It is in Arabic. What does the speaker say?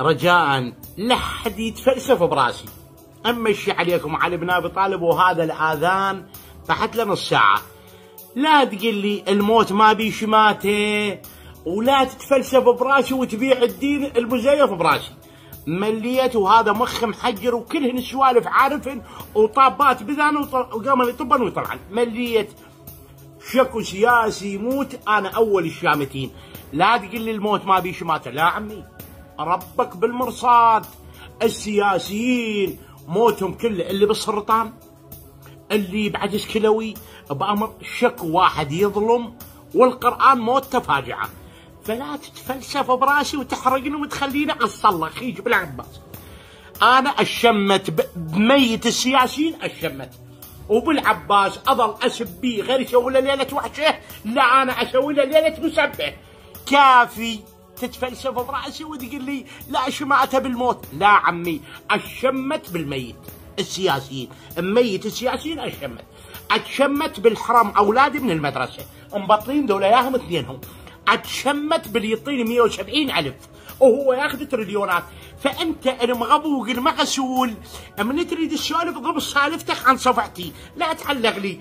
رجاء لا حد يتفلسف براسي. امشي عليكم علي بن أبي طالب وهذا الآذان بعد له نص ساعة. لا تقول لي الموت ما بي شماته ولا تتفلسف براسي وتبيع الدين المزيف براسي. مليت وهذا مخ محجر وكلهن السوالف عارفن وطابات بذان وقام يطبن ويطلعن. مليت. شكو سياسي يموت أنا أول الشامتين. لا تقول لي الموت ما بي شماته لا عمي. ربك بالمرصاد. السياسيين موتهم كله. اللي بالسرطان اللي بعجز كلوي بأمر شك واحد يظلم والقرآن موته فاجعة فلا تتفلسف براسي وتحرقني وتخليني أصلى خيج بالعباس أنا أشمت بميت السياسيين أشمت. وبالعباس أظل أسبيه غير يسوي له ليلة وحشة. لا أنا أسوي له ليلة مسبح كافي. تتفلسف براسي وتقول لي لا شمعته بالموت؟ لا عمي أشمت بالميت السياسيين ميت السياسيين أشمت أتشمت بالحرم أولادي من المدرسة مبطلين دول ياهم اثنينهم أتشمت باللي يعطيني 170 ألف وهو ياخذ تريليونات فأنت المغبوق المغسول من تريد السالف ضب سالفتك عن صفعتي لا تعلق لي.